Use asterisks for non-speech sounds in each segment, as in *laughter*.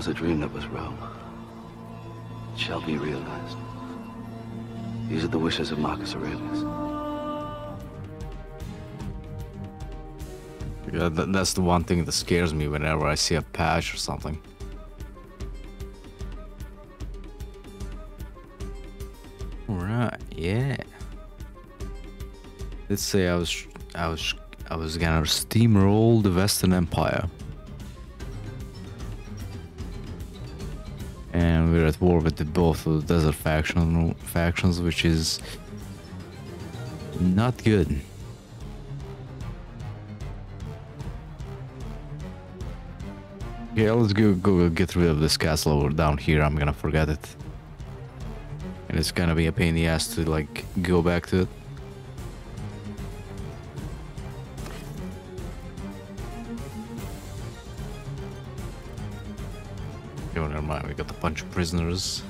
was a dream that was Rome. It shall be realized. These are the wishes of Marcus Aurelius. Yeah, that, that's the one thing that scares me whenever I see a patch or something. Alright, yeah. Let's say I was I was I was gonna steamroll the Western Empire. At war with the, both of the desert faction factions, which is not good. Yeah, let's go, go get rid of this castle over down here. I'm gonna forget it. And it's gonna be a pain in the ass to like go back to it. Got a bunch of prisoners.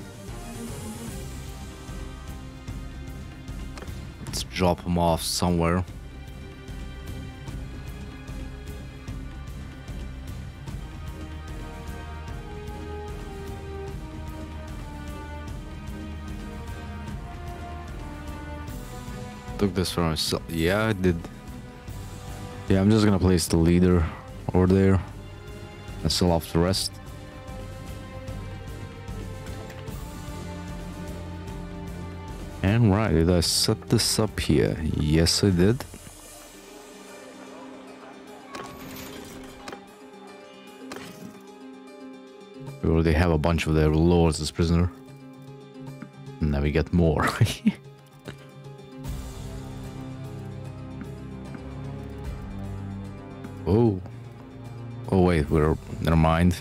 Let's drop them off somewhere. Took this for myself. Yeah, I did. Yeah, I'm just gonna place the leader over there and sell off the rest. And right, did I set this up here? Yes, I did. We already have a bunch of their lords as prisoner. Now we get more. *laughs* oh. Oh wait, we're never mind.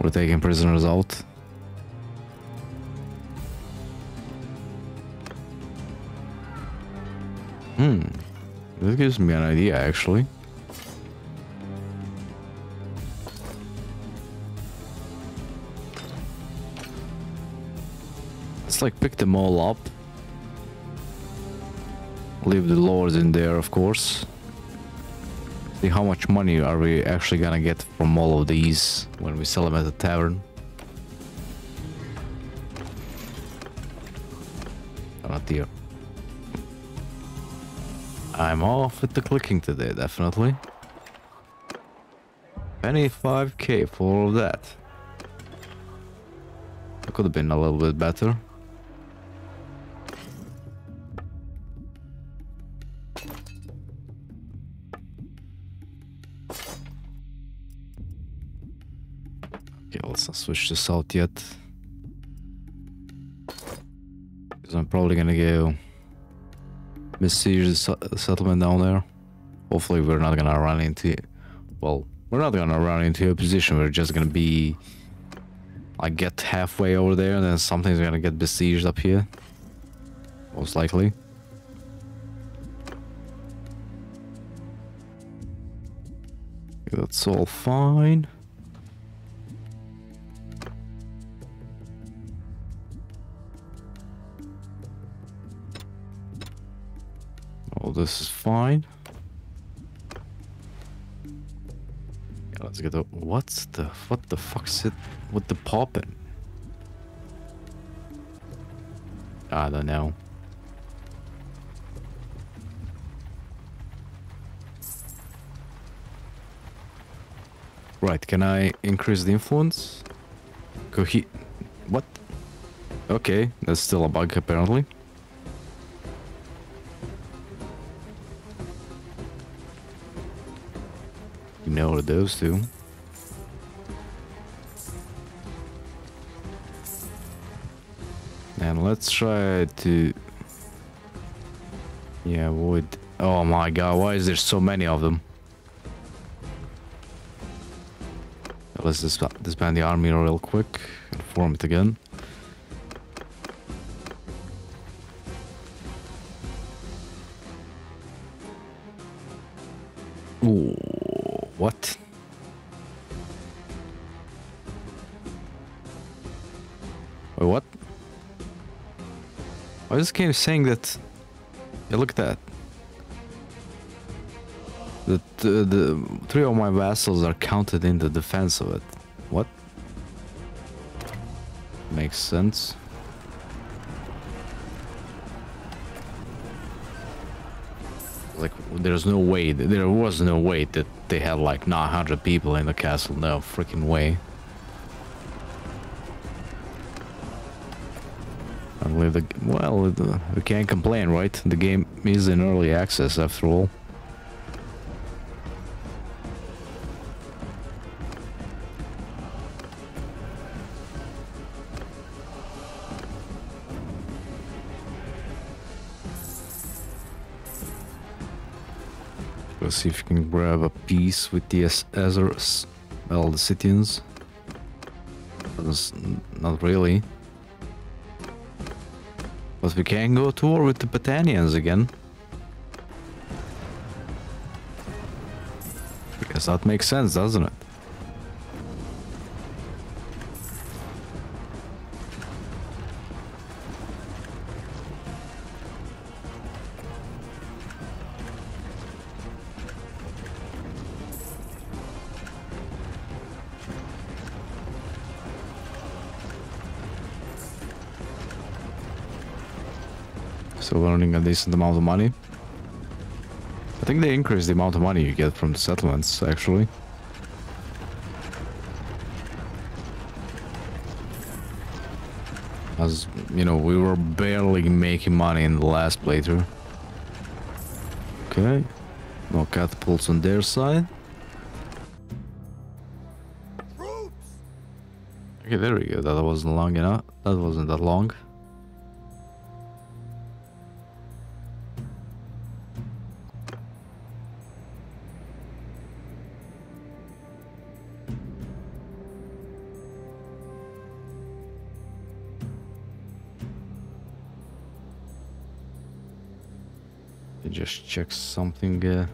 We're taking prisoners out. This gives me an idea, actually. Let's like pick them all up. Leave the lords in there, of course. See how much money are we actually gonna get from all of these when we sell them at the tavern. I'm off with the clicking today, definitely. 25k for all of that. It could have been a little bit better. Okay, let's not switch this out yet. Because I'm probably gonna go the settlement down there. Hopefully we're not gonna run into well, we're not gonna run into a position. We're just gonna be like get halfway over there and then something's gonna get besieged up here. Most likely. That's all fine. This is fine. Yeah, let's get the. What's the. What the fuck's it with the popping? I don't know. Right, can I increase the influence? Cohe... What? Okay, that's still a bug apparently. Know what those do. And let's try to... Yeah, would... Oh my god, why is there so many of them? Let's disband the army real quick and form it again. This game saying that? Yeah, look at that. The, the, the three of my vassals are counted in the defense of it. What? Makes sense. Like, there's no way, there was no way that they had like 900 people in the castle. No freaking way. Well, uh, we can't complain, right? The game is in early access after all. Let's see if we can grab a piece with the Aserai, well, the Scythians. Not really. But we can go to war with the Battanians again. Because that makes sense, doesn't it? Decent amount of money. I think they increase the amount of money you get from the settlements, actually. As, you know, we were barely making money in the last playthrough. Okay. No catapults on their side. Okay, there we go. That wasn't long enough. That wasn't that long. Check something. Uh...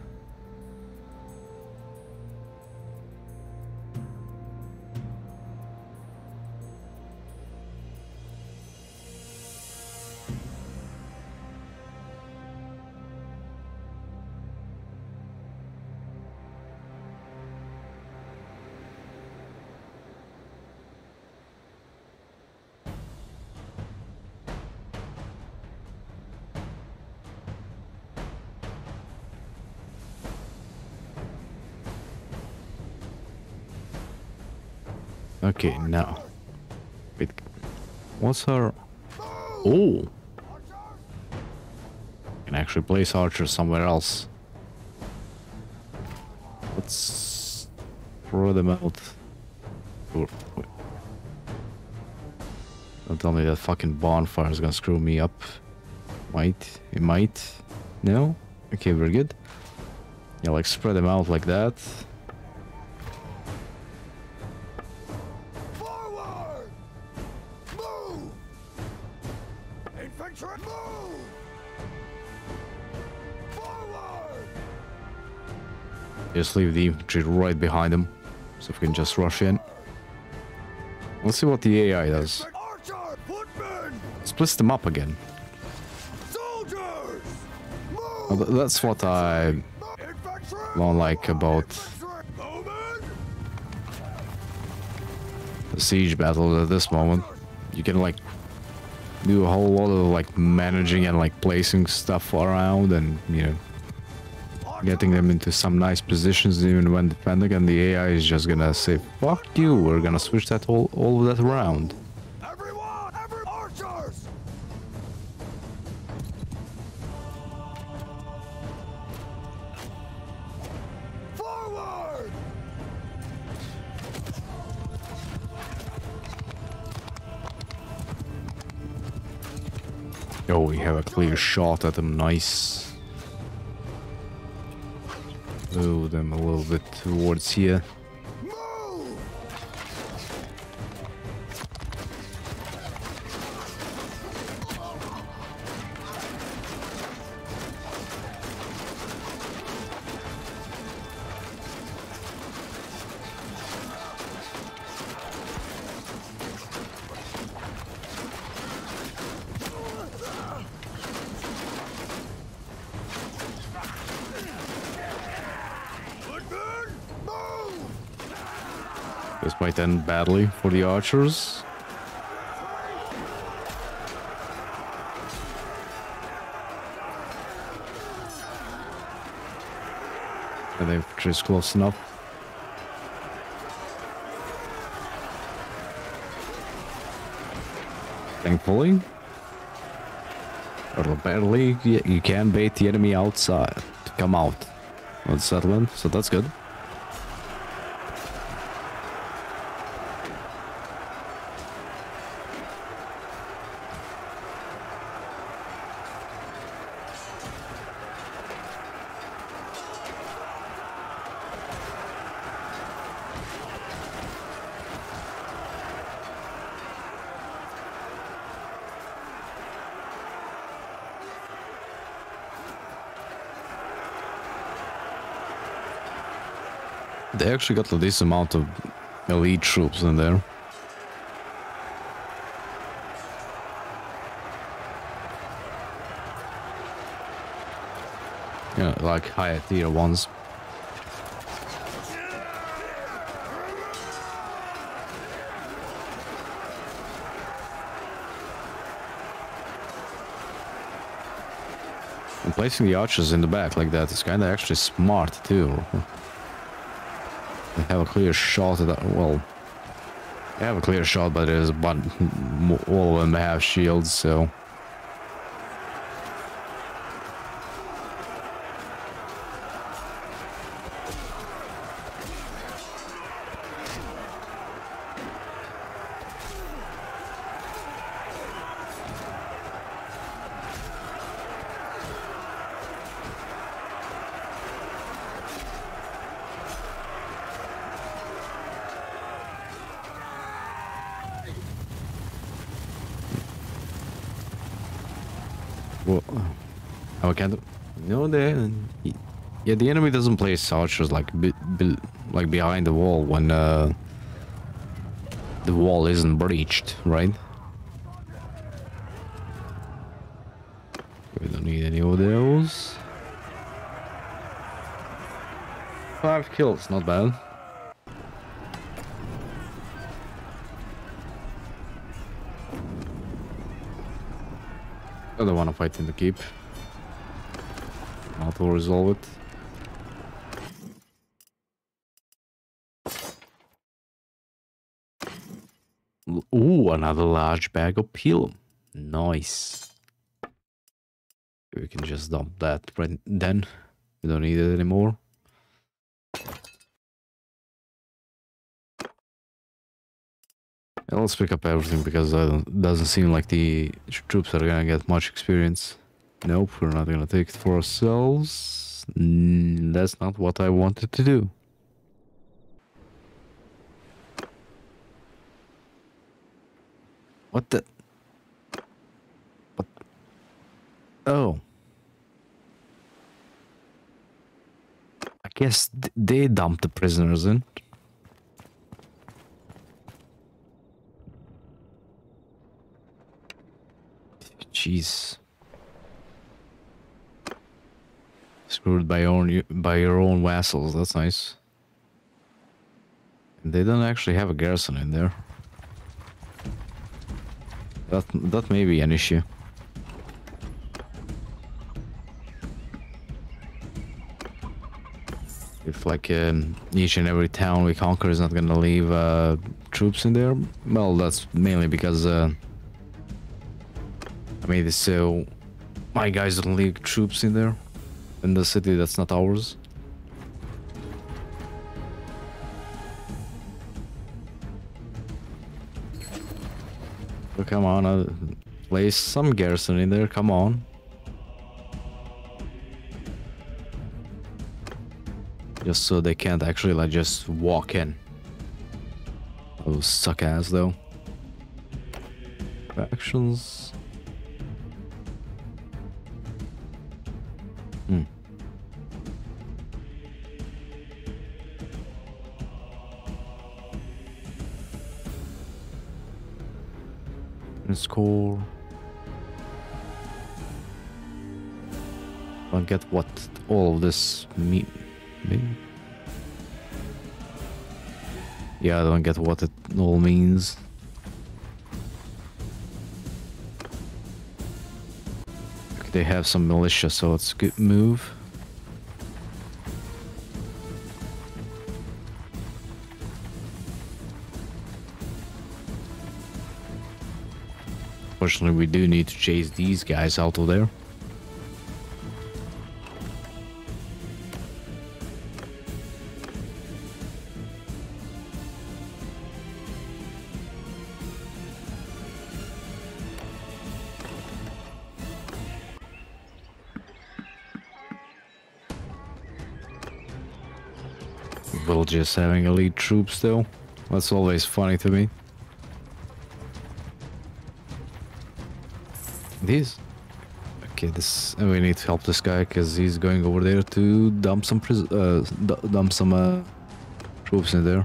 Okay, now. Wait. What's her... Oh! Can actually place archers somewhere else. Let's throw them out. Oh, Don't tell me that fucking bonfire is gonna screw me up. Might. It might. No? Okay, we're good. Yeah, like spread them out like that. Just leave the infantry right behind them. So we can just rush in. Let's see what the AI does. Splits them up again. Well, that's what I don't like about the siege battles at this moment. You can like do a whole lot of like managing and like placing stuff around and you know getting them into some nice positions even when defending and the AI is just gonna say fuck you we're gonna switch that all, all of that around Everyone, every archers! Forward! Oh, we have a clear shot at them, nice move them a little bit towards here. Might end badly for the archers. And they've just close enough. Thankfully. Or barely, you can bait the enemy outside to come out the settlement, so that's good. They actually got decent amount of elite troops in there. Yeah, like higher tier ones. And placing the archers in the back like that is kind of actually smart too. *laughs* They have a clear shot at that. Well, they have a clear shot, but there's but all of them have shields, so. Well, oh, I can't. No, the yeah, the archers like be, be, like behind the wall when uh, the wall isn't breached, right? We don't need any of those. Five kills, not bad. I don't want to fight in the keep. Will resolve it. Ooh, another large bag of peel. Nice. We can just dump that right then. We don't need it anymore. let's pick up everything because it doesn't seem like the troops are gonna get much experience. Nope, we're not gonna take it for ourselves. Mm, that's not what I wanted to do. What the? What? Oh. I guess they dumped the prisoners in. Jeez. Screwed by your own by your own vassals. That's nice. They don't actually have a garrison in there. That that may be an issue. If like um, each and every town we conquer is not gonna leave uh, troops in there, well, that's mainly because uh, I it so my guys don't leave troops in there in the city that's not ours. Come on, uh, place some garrison in there, come on. Just so they can't actually like just walk in. Those suck ass though. Factions. Let's call. I'll get what all of this mean? Yeah, I don't get what it all means. They have some militia, so it's a good move. Fortunately, we do need to chase these guys out of there. We'll just having elite troops though. That's always funny to me. These. Okay, this we need to help this guy because he's going over there to dump some uh, dump some uh, troops in there.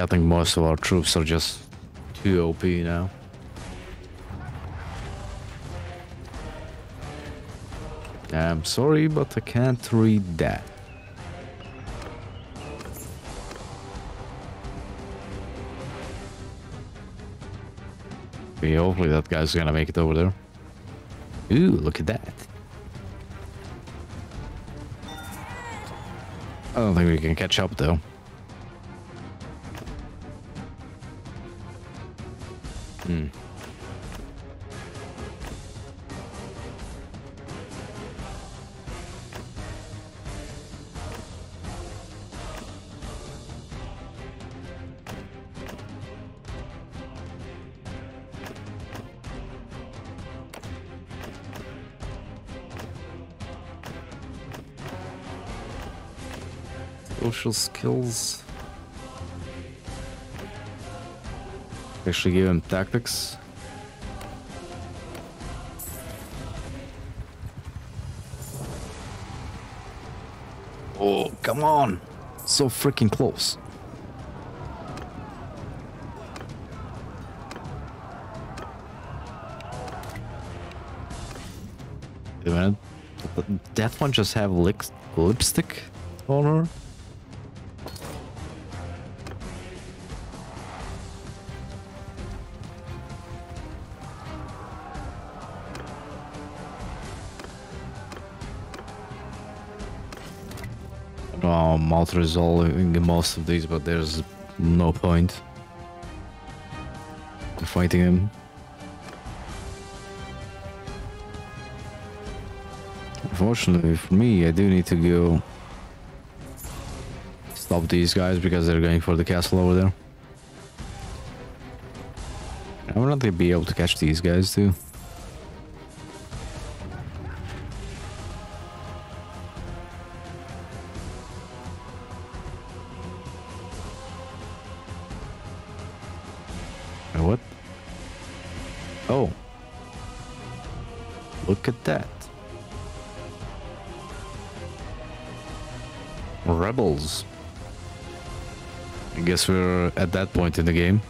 I think most of our troops are just too OP now. I'm sorry, but I can't read that. Okay, hopefully that guy's gonna make it over there. Ooh, look at that. I don't think we can catch up though. Social skills. Actually give him tactics. Oh, come on. So freaking close. Wait a minute. That one just have lipstick on her? Auto resolving most of these, but there's no point in fighting him. Unfortunately for me, I do need to go stop these guys because they're going for the castle over there. I would not be able to catch these guys too. Guess we're at that point in the game.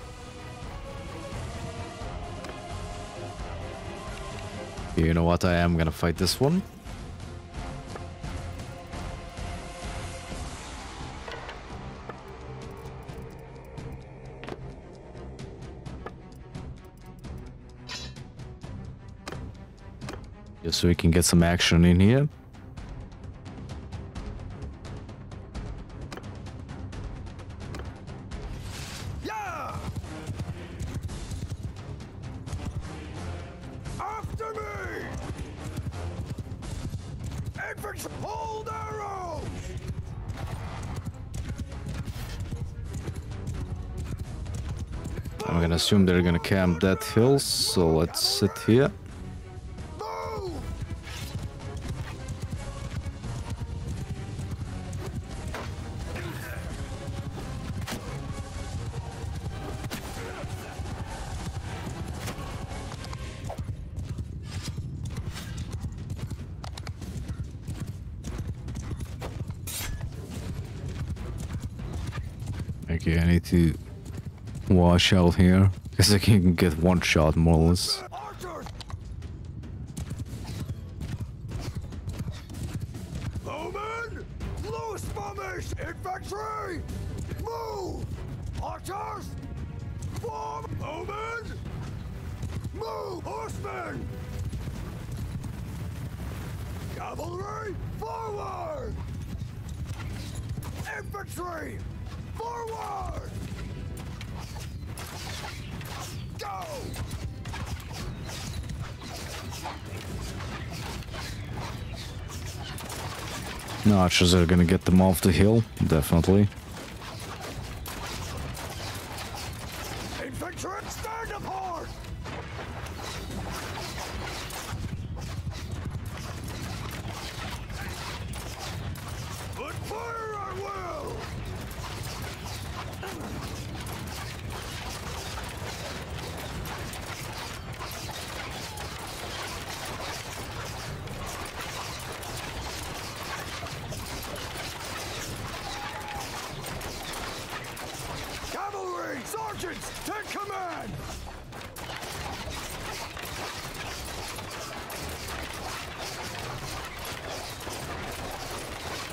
You know what? I am gonna fight this one. Just so we can get some action in here. Assume they're gonna camp that hill, so let's sit here. Okay, I need to wash out here. Guess I can get one shot more or less. Are gonna get them off the hill, definitely. Infantry! Stand apart! Put fire at will! Cavalry! Sergeants! Take command!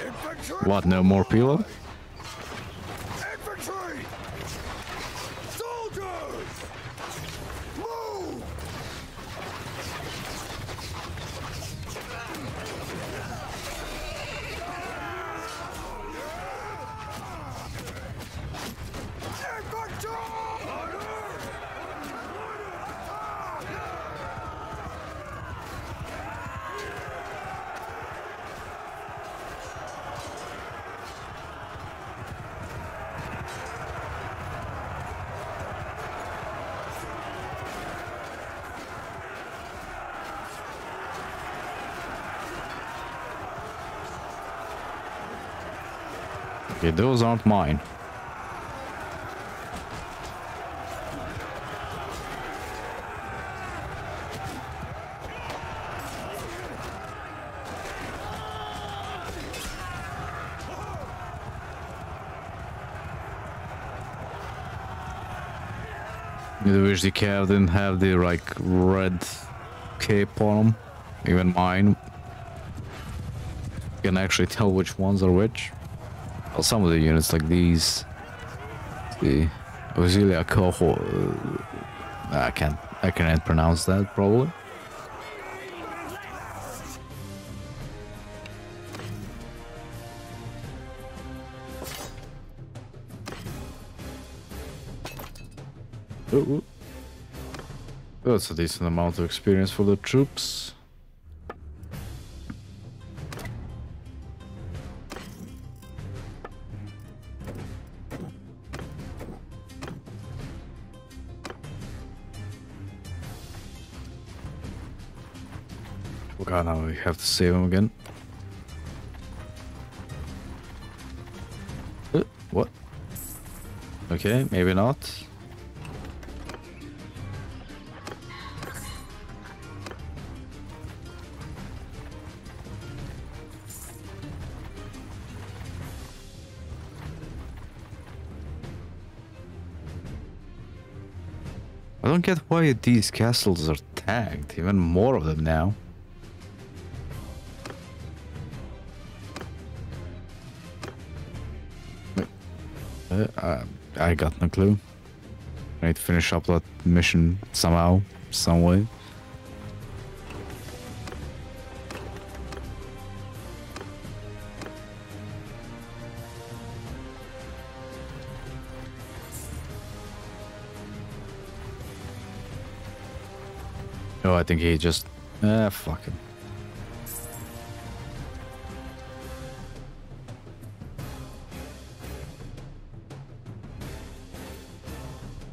Infantry! What, no more pillow? Those aren't mine. I wish the cav didn't have the like red cape on them. Even mine. You can actually tell which ones are which. Well, some of the units like these. The Auxilia cohort. Uh, I can't. I can't pronounce that probably. Ooh. That's a decent amount of experience for the troops. Have to save him again. Uh, what? Okay, maybe not. I don't get why these castles are tagged. Even more of them now. I got no clue. I need to finish up that mission somehow, some way. Oh, I think he just... Ah, fuck him.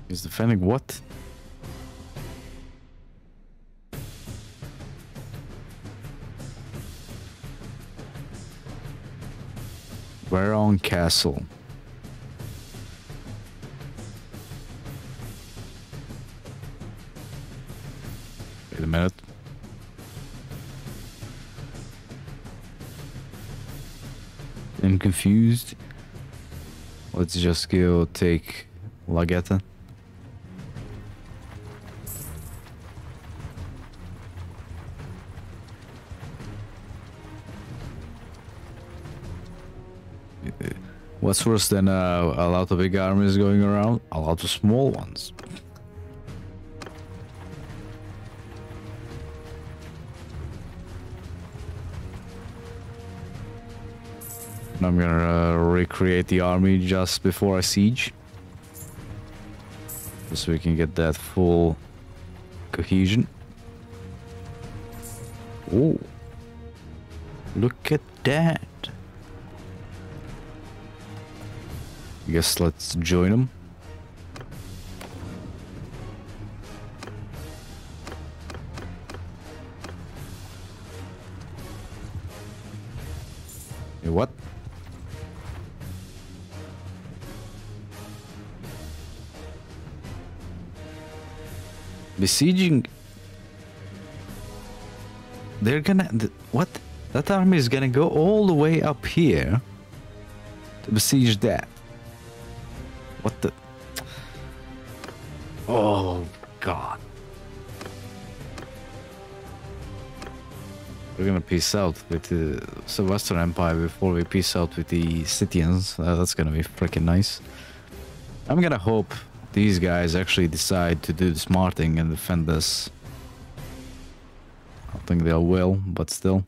He's defending what? We're on Castle. Wait a minute. I'm confused. Let's just go take Lagetta. What's worse than uh, a lot of big armies going around? A lot of small ones. I'm gonna uh, recreate the army just before I siege. Just so we can get that full cohesion. Oh. Look at that. Guess let's join them. What? Besieging. They're gonna. th- What? That army is gonna go all the way up here to besiege that. What the? Oh, God. We're gonna peace out with the Sylvester Empire before we peace out with the Scythians. Uh, that's gonna be freaking nice. I'm gonna hope these guys actually decide to do the smart thing and defend us. I don't think they will, but still.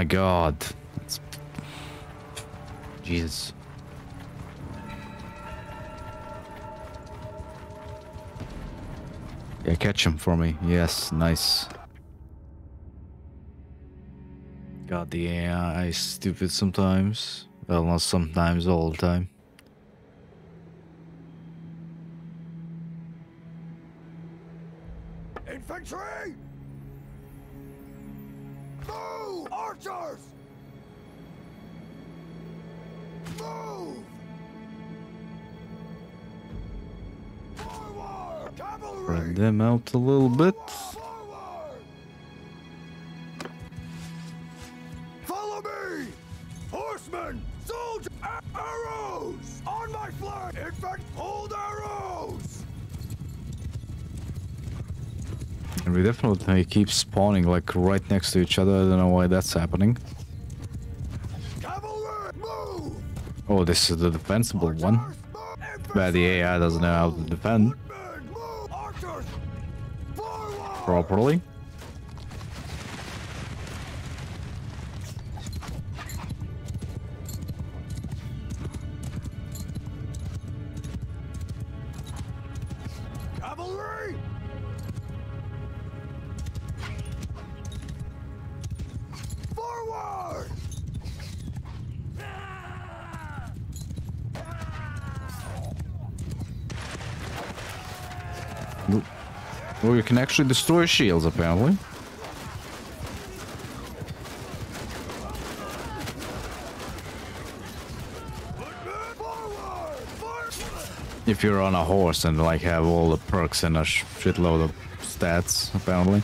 My god. It's... Jesus. Yeah, catch him for me. Yes, nice. God, the AI is stupid sometimes. Well, not sometimes, all the time. A little bit. Follow me! Horsemen! Soldiers! Arrows! On my flank! Infant! Hold arrows! And we definitely keep spawning like right next to each other. I don't know why that's happening. Cavalry! Move! Oh, this is the defensible one. Bad the AI doesn't know how to defend properly. Actually destroy shields apparently. If you're on a horse and like have all the perks and a sh- shitload of stats, apparently.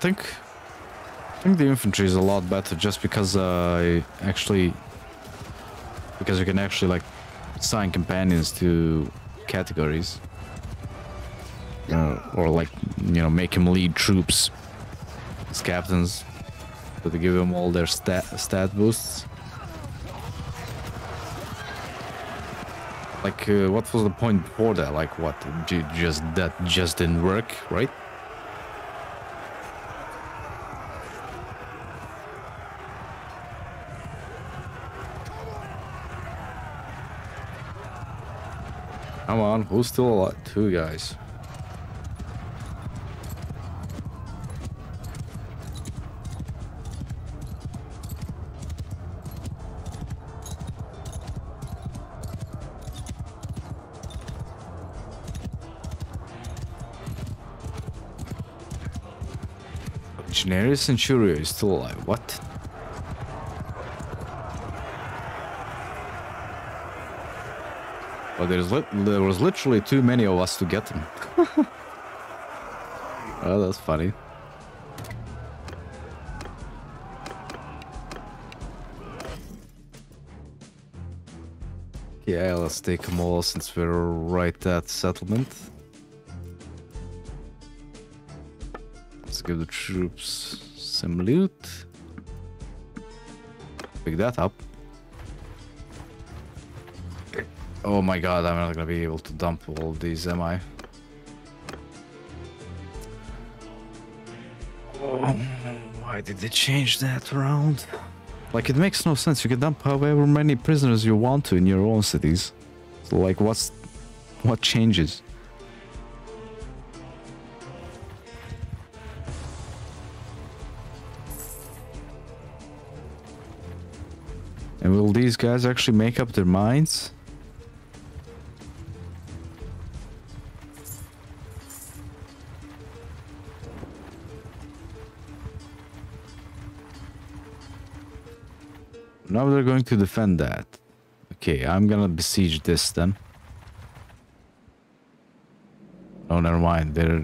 Think I think the infantry is a lot better just because I actually because you can actually like assign companions to categories. Uh, or like you know make him lead troops as captains. To give them all their stat stat boosts. Like uh, what was the point before that? Like what? Ju- just that just didn't work right Come on, who's still alive? Two guys. Generic Centurio is still alive. What? There's lit there was literally too many of us to get them. *laughs* oh, that's funny. Yeah, let's take them all since we're right at settlement. Let's give the troops some loot. Pick that up. Oh my god, I'm not gonna be able to dump all these, am I? Oh, why did they change that round? Like, it makes no sense. You can dump however many prisoners you want to in your own cities. So, like, what's... What changes? And will these guys actually make up their minds? Now they're going to defend that. Okay, I'm gonna besiege this then. Oh, never mind. They're...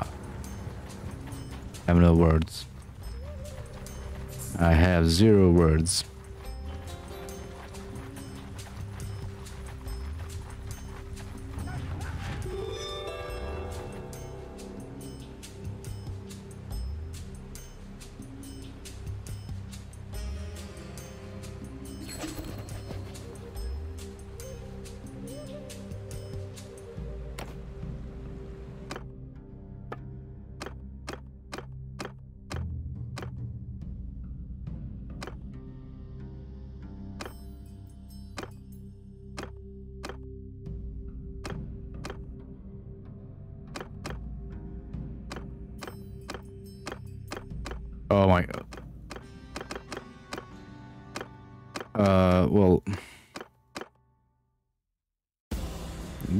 I have no words. I have zero words.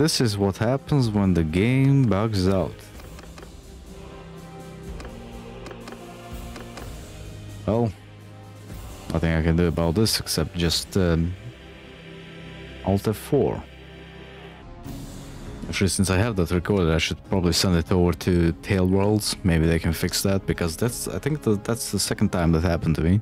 This is what happens when the game bugs out. Well, nothing I can do about this except just um, Alt F4. Actually, since I have that recorded, I should probably send it over to TaleWorlds. Maybe they can fix that because that's I think that that's the second time that happened to me.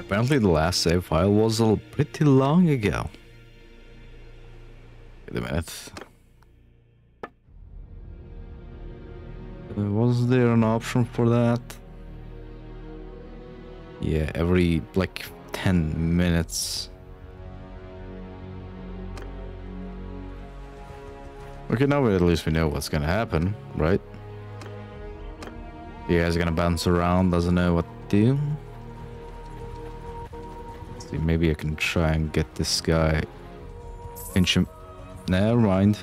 Apparently the last save file was pretty long ago. Wait a minute. Uh, was there an option for that? Yeah, every like 10 minutes. Okay, now at least we know what's gonna happen, right? You guys gonna bounce around, doesn't know what to do. See, maybe I can try and get this guy. Pinch him. Never mind.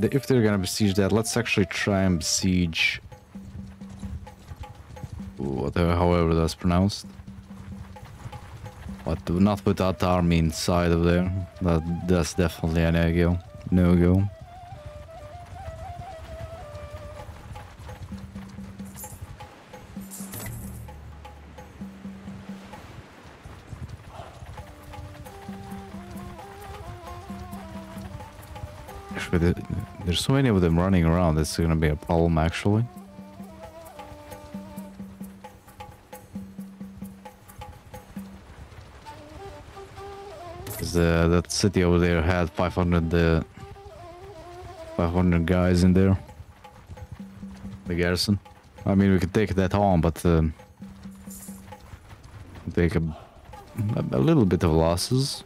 if they're gonna besiege that, let's actually try and besiege... Whatever, however that's pronounced. But not put that army inside of there. That That's definitely a no-go. No-go there's so many of them running around. It's gonna be a problem, actually. uh, that city over there had 500, uh, 500 guys in there. The garrison. I mean, we could take that on, but um, take a, a little bit of losses.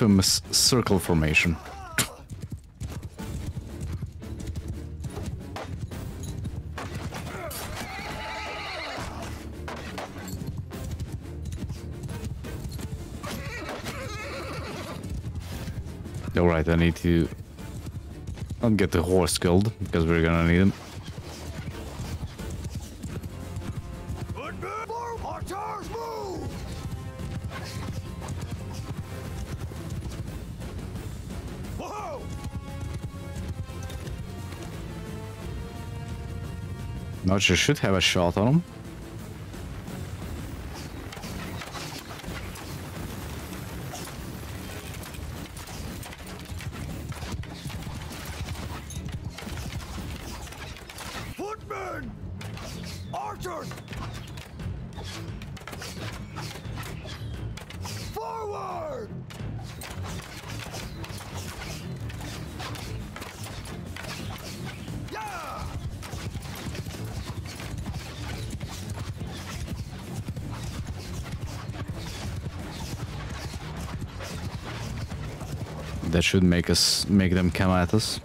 Infamous circle formation. Alright, I need to not get the horse killed because we're gonna need him. Archer should have a shot on him. Should make us make them come at us.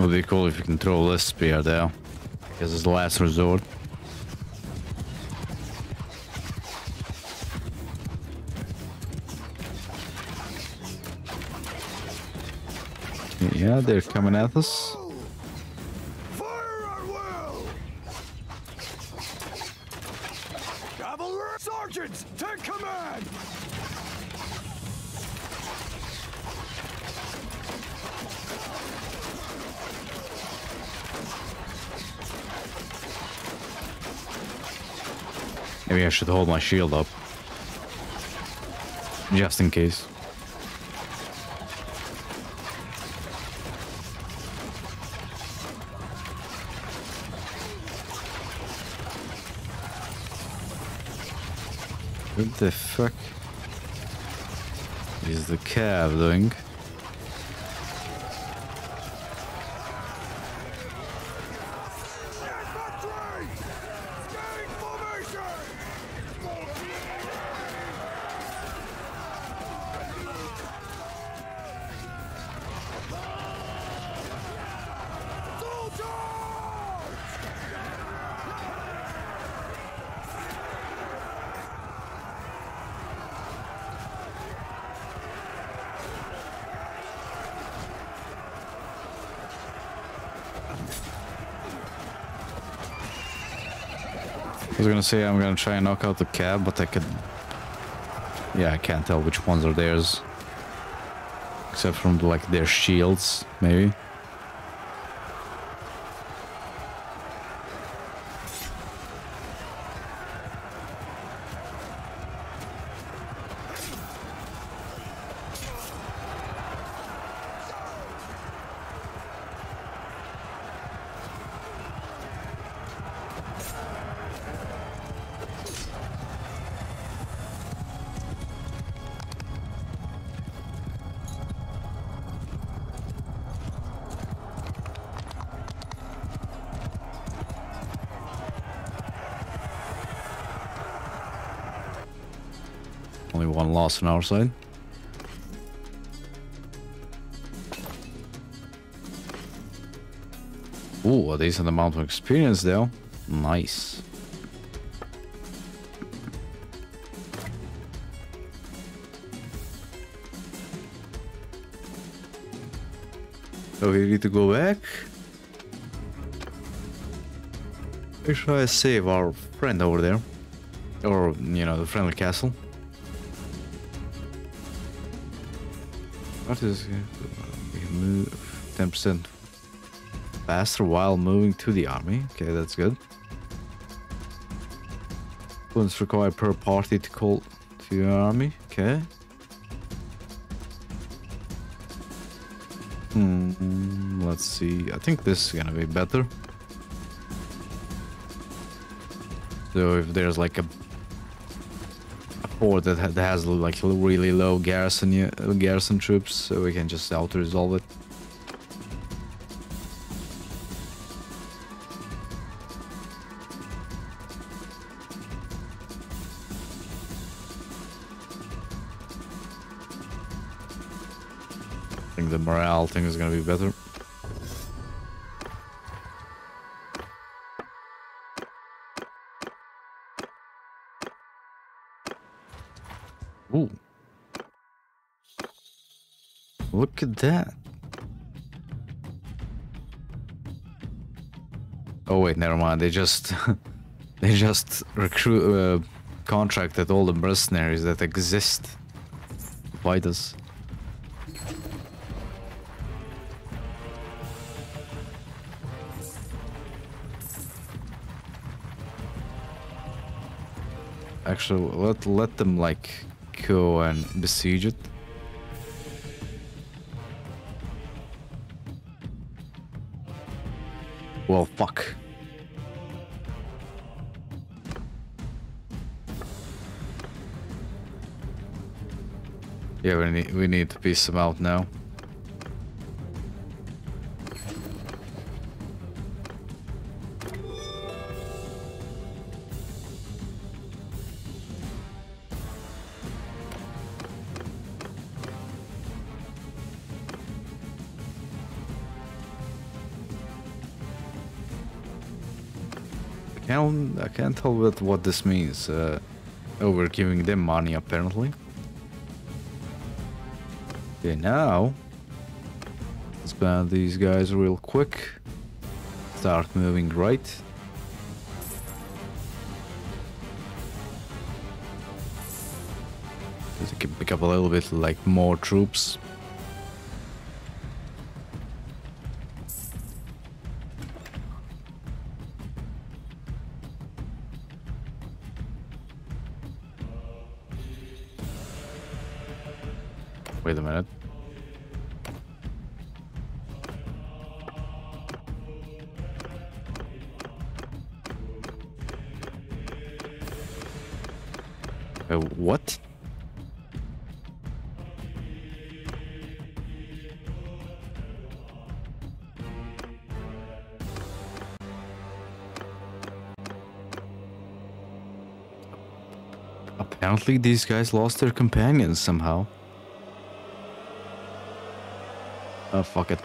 Would be cool if you can throw this spear there. Because it's the last resort. Yeah, they're coming at us. Fire at will! Cavalry sergeants, take command! Maybe I should hold my shield up. Just in case. What the fuck is the cab doing? Was gonna say I'm gonna try and knock out the cab, but I could. Yeah, I can't tell which ones are theirs. Except from like their shields, maybe. Only one loss on our side. Ooh, a decent amount of experience though. Nice. So we need to go back. Sure I save our friend over there. Or, you know, the friendly castle. What is move 10% faster while moving to the army. Okay, that's good. Points required per party to call to your army. Okay. Hmm, let's see. I think this is gonna be better. So if there's like a, fort that, ha- that has like really low garrison u- garrison troops, so we can just auto resolve it. I think the morale thing is gonna be better. That. Oh wait, never mind. They just *laughs* they just recruit uh, contracted all the mercenaries that exist fight us. Actually, let let them like go and besiege it. Well, fuck. Yeah, we need we need to peace them out now. Can't I can't tell what what this means. Uh, oh, we're giving them money apparently. Okay, now let's ban these guys real quick. Start moving right. Just to pick up a little bit like more troops. Apparently these guys lost their companions somehow. Oh, fuck it.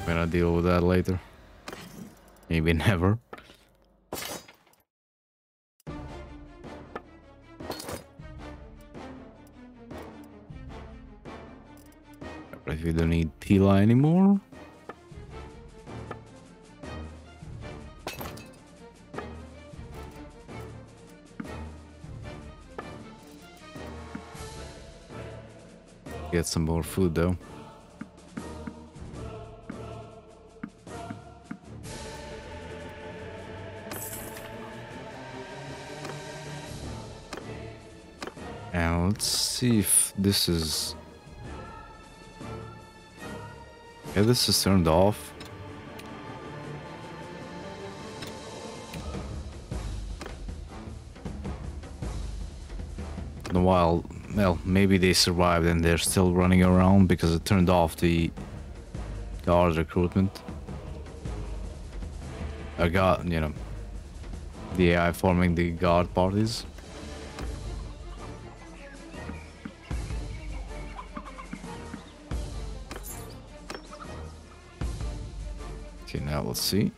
I'm gonna deal with that later. Maybe *laughs* never. Tila anymore. Get some more food though. And let's see if this is. This is turned off. While well, maybe they survived and they're still running around because it turned off the guard recruitment. I got, you know, the AI forming the guard parties. See.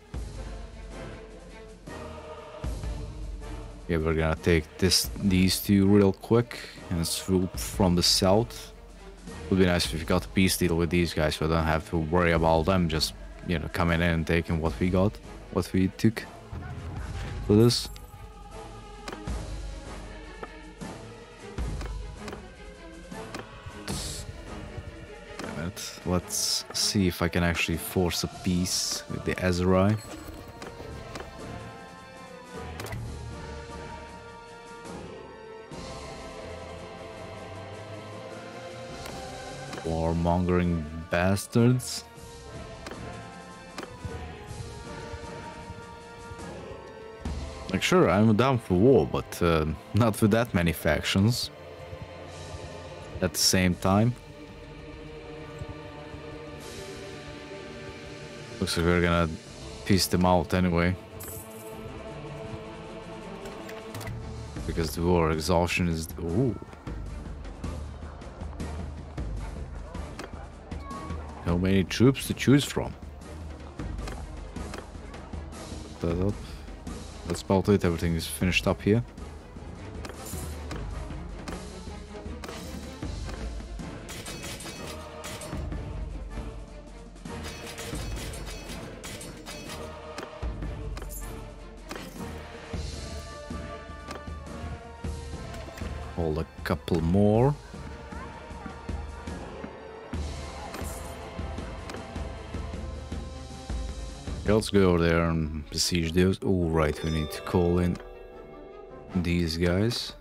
Yeah, we're gonna take this these two real quick and swoop from the south. Would be nice if we got a peace deal with these guys, so I don't have to worry about them just, you know, coming in and taking what we got, what we took for this. See if I can actually force a peace with the Aserai. Warmongering bastards. Like, sure, I'm down for war, but uh, not with that many factions. At the same time. Looks like we're gonna peace them out anyway. Because the war exhaustion is... Ooh. How many troops to choose from? That up. That's about it. Everything is finished up here. Let's go over there and besiege those. Alright, we need to call in these guys.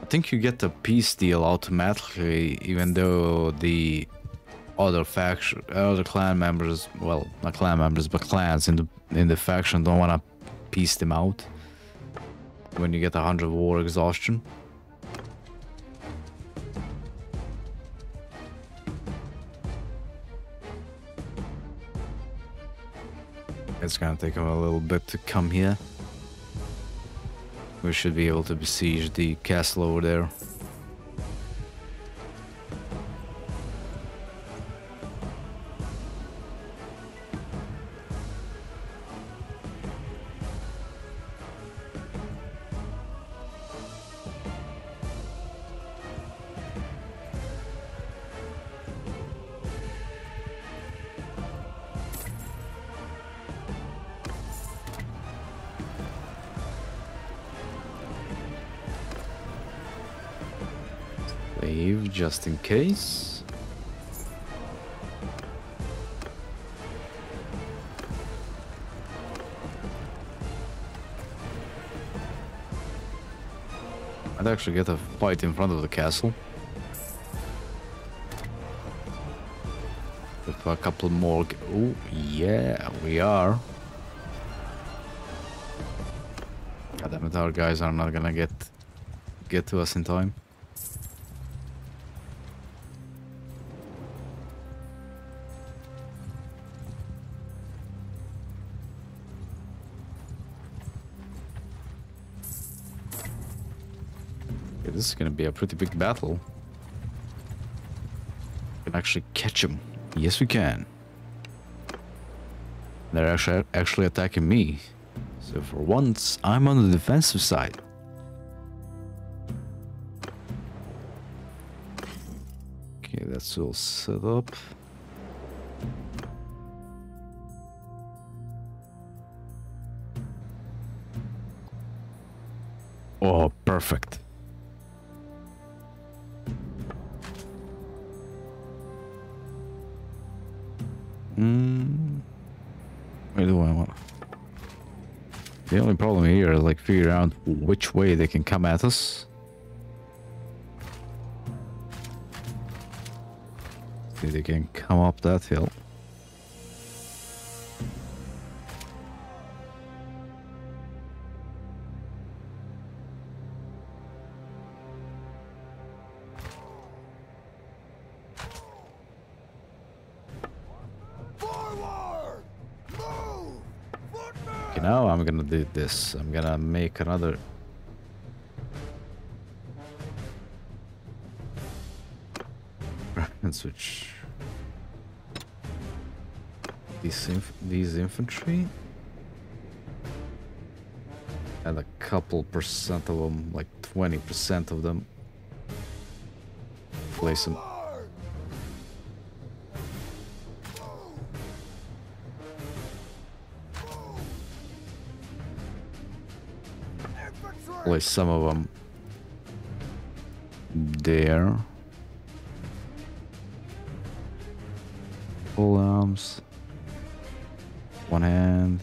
I think you get the peace deal automatically, even though the other faction, other clan members, well, not clan members, but clans in the in the faction don't want to peace them out when you get a hundred war exhaustion. It's gonna take them a little bit to come here. We should be able to besiege the castle over there. Just in case. I'd actually get a fight in front of the castle. With a couple more. Oh, yeah, we are. God damn it, our guys are not gonna get get to us in time. Okay, gonna be a pretty big battle. We can actually catch them. Yes, we can. They're actually actually attacking me. So for once, I'm on the defensive side. Okay, that's all set up. Oh, perfect. Out which way they can come at us. See, they can come up that hill. Now I'm gonna do this. I'm gonna make another. *laughs* and switch these inf these infantry and a couple percent of them, like 20 percent of them. Place them. Place some of them there. Full arms. One hand.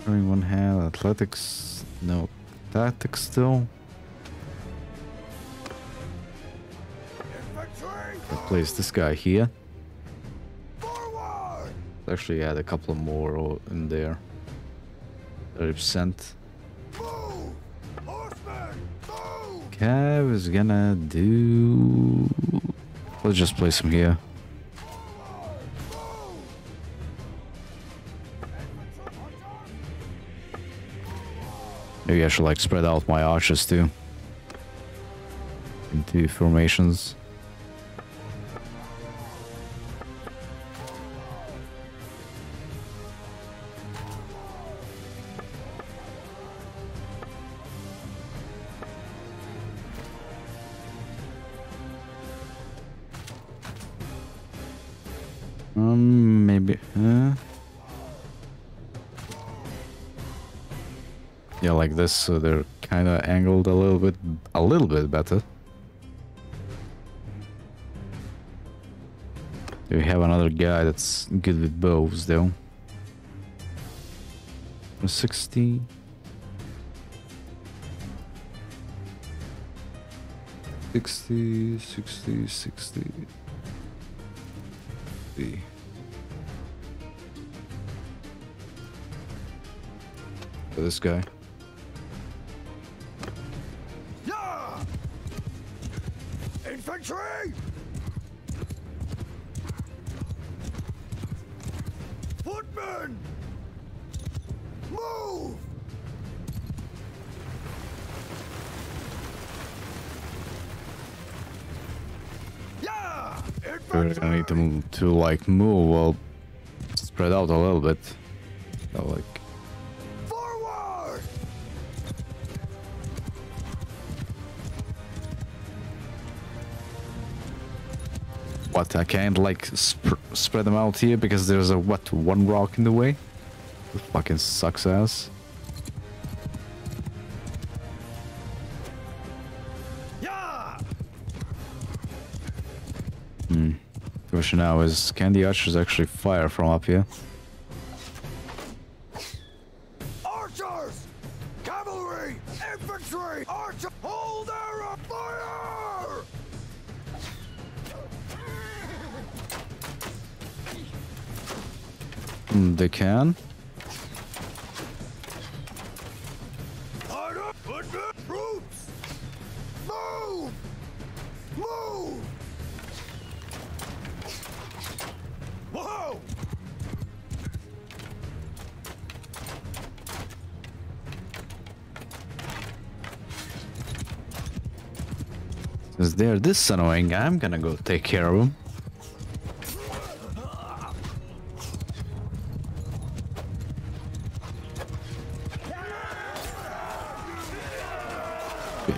Throwing one hand. Athletics. No. Tactics still. Place this guy here. Forward! Actually, add a couple more in there. 30%. Move! Cav is gonna do. Let's just place him here. Maybe I should like spread out my archers too. Into formations. Um, maybe. Huh? Yeah, like this, so they're kind of angled a little bit, a little bit better. We have another guy that's good with bows, though. 60. Sixty, sixty, sixty. See. For this guy. To like move well spread out a little bit. So like Forward! what I can't like sp spread them out here because there's a what one rock in the way. It fucking sucks ass. Question now is can the archers actually fire from up here? Archers! Cavalry! Infantry! Archer! Hold their fire! Mm, they can. They're this annoying, I'm gonna go take care of them.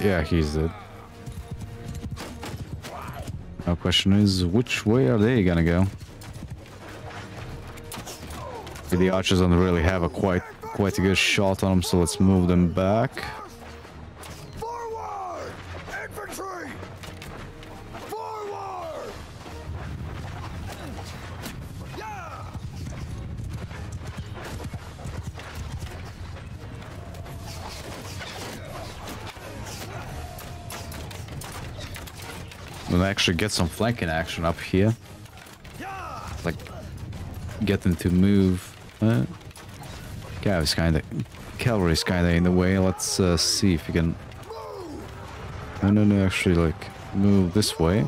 Yeah, he's dead. Now question is, which way are they gonna go? The archers don't really have a quite quite a good shot on them, so let's move them back. Actually get some flanking action up here. Like, get them to move. Uh, Cav kinda... Cavalry is kinda in the way. Let's uh, see if we can... And then actually like move this way.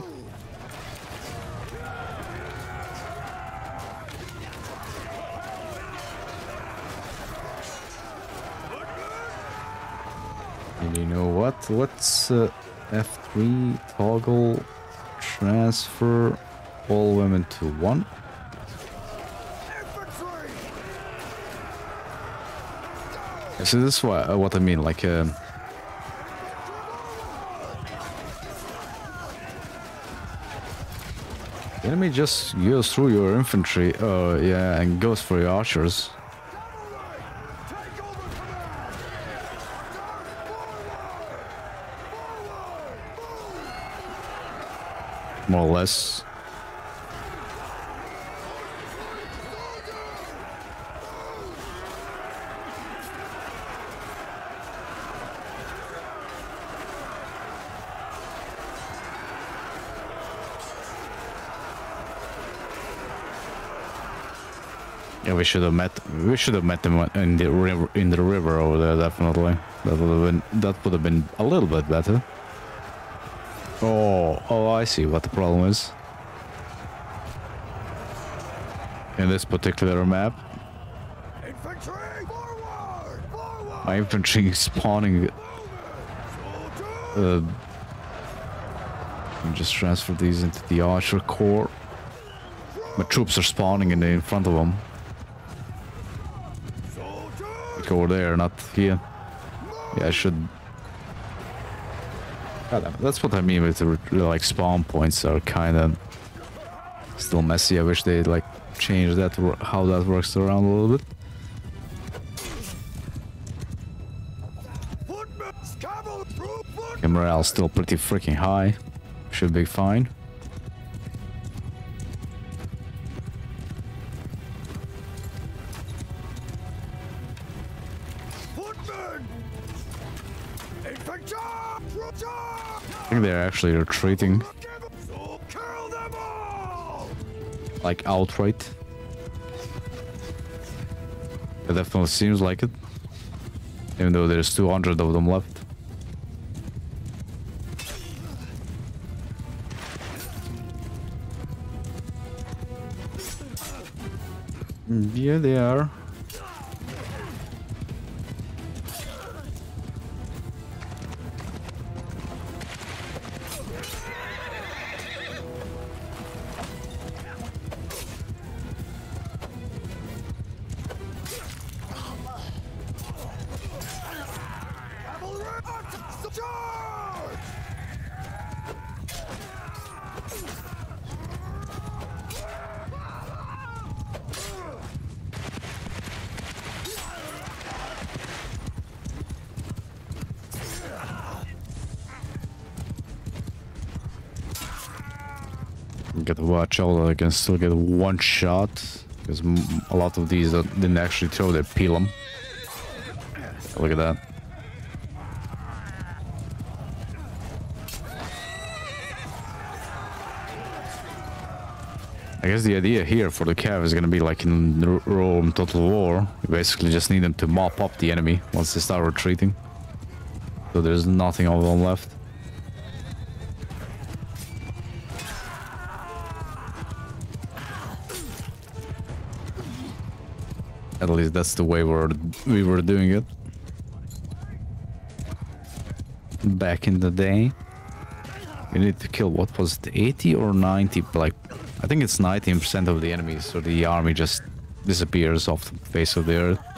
And you know what? Let's uh, F3 toggle transfer all women to one. Infantry! So this is what, uh, what I mean, like the enemy just goes through your infantry, uh, yeah, and goes for your archers. More or less. Yeah, we should have met. We should have met them in the river. In the river over there, definitely. That would have been. That would have been a little bit better. Oh, oh, I see what the problem is. In this particular map, Infantry! Forward! Forward! my infantry is spawning. Uh, just transfer these into the archer core. My troops are spawning in, the, in front of them. Like over there, not here. Yeah, I should. That's what I mean with the like spawn points are kind of still messy. I wish they'd like change that how that works around a little bit. Morale's still pretty freaking high. Should be fine. Actually retreating like outright. It definitely seems like it. Even though there's 200 of them left. Mm, Yeah, they are. Out, I can still get one shot. Because a lot of these didn't actually throw, they peel them. Look at that. I guess the idea here for the cav is gonna be like in Rome Total War. You basically just need them to mop up the enemy once they start retreating. So there's nothing of them left. At least that's the way we're, we were doing it. Back in the day. We need to kill, what was it, 80 or 90? Like, I think it's 19% of the enemies, so the army just disappears off the face of the earth.